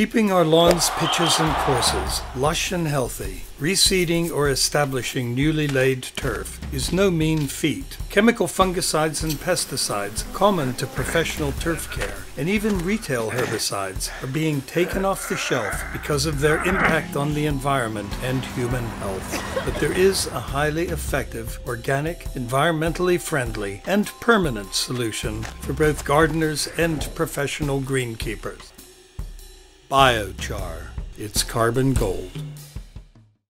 Keeping our lawns, pitches, and courses lush and healthy, reseeding or establishing newly laid turf is no mean feat. Chemical fungicides and pesticides, common to professional turf care, and even retail herbicides, are being taken off the shelf because of their impact on the environment and human health. But there is a highly effective, organic, environmentally friendly, and permanent solution for both gardeners and professional greenkeepers. Biochar. It's carbon gold.